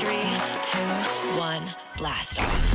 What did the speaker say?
Three, two, one, blast off.